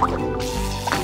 ピッ!